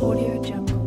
Audio Jungle.